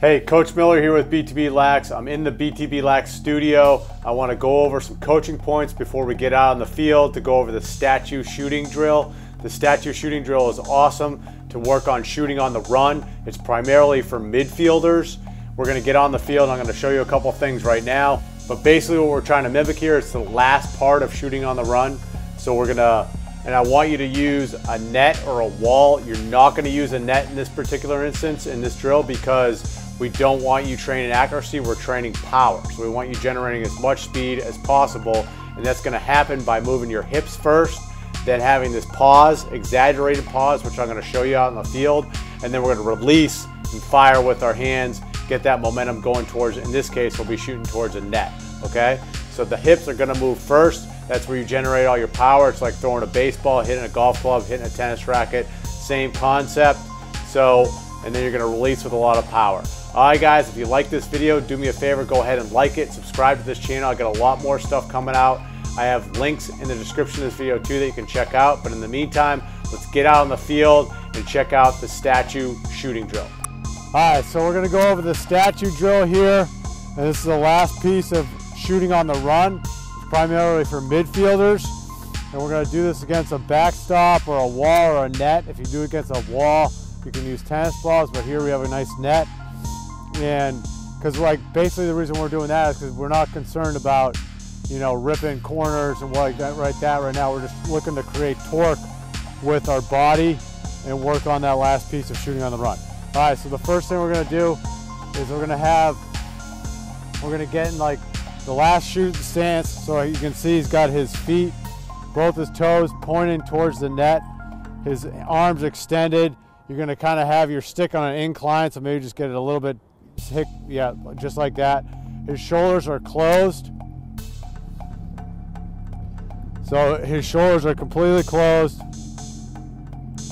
Hey, Coach Miller here with BTB Lax. I'm in the BTB Lax studio. I want to go over some coaching points before we get out on the field to go over the statue shooting drill. The statue shooting drill is awesome to work on shooting on the run. It's primarily for midfielders. We're going to get on the field. I'm going to show you a couple things right now. But basically what we're trying to mimic here is the last part of shooting on the run. So we're going to, and I want you to use a net or a wall. You're not going to use a net in this particular instance in this drill because we don't want you training accuracy, we're training power. So we want you generating as much speed as possible, and that's gonna happen by moving your hips first, then having this pause, exaggerated pause, which I'm gonna show you out in the field, and then we're gonna release and fire with our hands, get that momentum going towards, in this case, we'll be shooting towards a net, okay? So the hips are gonna move first, that's where you generate all your power. It's like throwing a baseball, hitting a golf club, hitting a tennis racket, same concept. So, and then you're gonna release with a lot of power. Alright guys, if you like this video, do me a favor, go ahead and like it, subscribe to this channel. I got a lot more stuff coming out. I have links in the description of this video too that you can check out. But in the meantime, let's get out on the field and check out the statue shooting drill. Alright, so we're gonna go over the statue drill here. And this is the last piece of shooting on the run. Primarily for midfielders. And we're gonna do this against a backstop or a wall or a net. If you do it against a wall, you can use tennis balls, but here we have a nice net and because like basically the reason we're doing that is because we're not concerned about you know ripping corners and what like that right that right now. We're just looking to create torque with our body and work on that last piece of shooting on the run. All right so the first thing we're going to do is we're going to have we're going to get in like the last shooting stance so you can see he's got his feet both his toes pointing towards the net his arms extended. You're going to kind of have your stick on an incline so maybe just get it a little bit Yeah, just like that. His shoulders are closed. So his shoulders are completely closed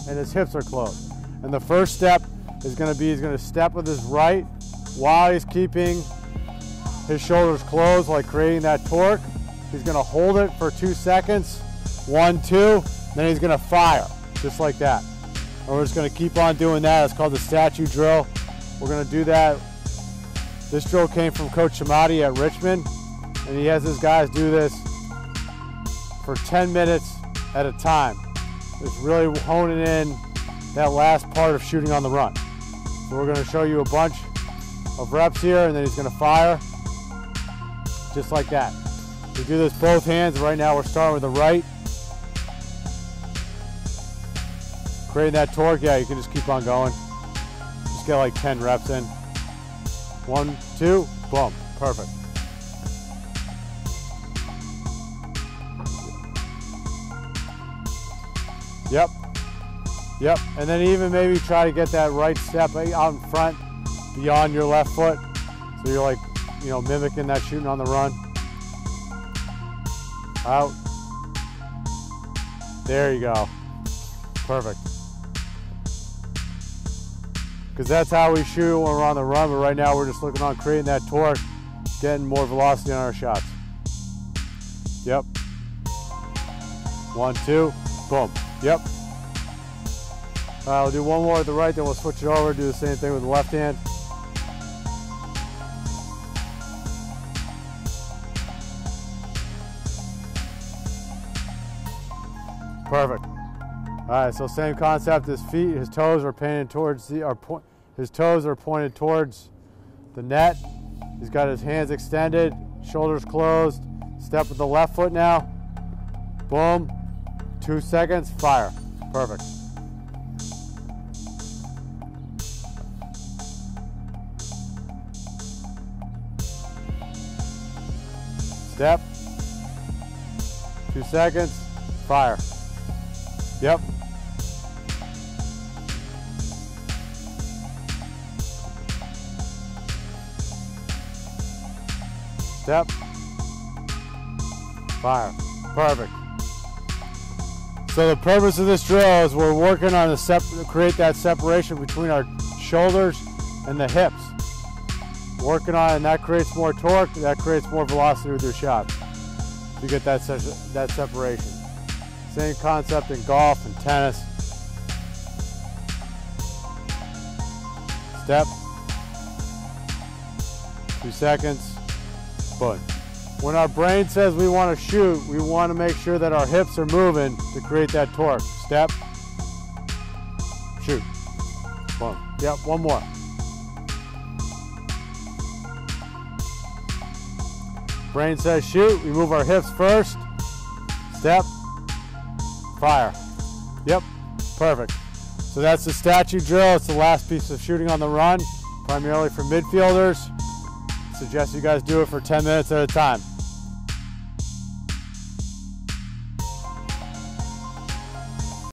and his hips are closed. And the first step is going to be he's going to step with his right while he's keeping his shoulders closed, like creating that torque. He's going to hold it for two seconds. One, two. Then he's going to fire, just like that. And we're just going to keep on doing that. It's called the statue drill. We're going to do that this drill came from Coach Chemotti at Richmond, and he has his guys do this for 10 minutes at a time. It's really honing in that last part of shooting on the run. So we're gonna show you a bunch of reps here, and then he's gonna fire, just like that. We do this both hands. Right now we're starting with the right. Creating that torque, yeah, you can just keep on going. Just get like 10 reps in. One, two, boom. Perfect. Yep. Yep. And then even maybe try to get that right step out in front beyond your left foot. So you're like, you know, mimicking that shooting on the run. Out. There you go. Perfect because that's how we shoot when we're on the run. But right now we're just looking on creating that torque, getting more velocity on our shots. Yep. One, two, boom. Yep. All right, we'll do one more with the right, then we'll switch it over, do the same thing with the left hand. Perfect. All right, so same concept. His feet, his toes are pointed towards the, are point, his toes are pointed towards the net. He's got his hands extended, shoulders closed. Step with the left foot now. Boom. Two seconds. Fire. Perfect. Step. Two seconds. Fire. Yep. Step. Fire. Perfect. So the purpose of this drill is we're working on the sep create that separation between our shoulders and the hips. Working on it, and that creates more torque, that creates more velocity with your shot. You get that, se that separation. Same concept in golf and tennis. Step, two seconds, When our brain says we want to shoot, we want to make sure that our hips are moving to create that torque. Step, shoot, boom. Yep, one more. Brain says shoot, we move our hips first, step, fire. Yep, perfect. So that's the statue drill. It's the last piece of shooting on the run, primarily for midfielders. Suggest you guys do it for 10 minutes at a time.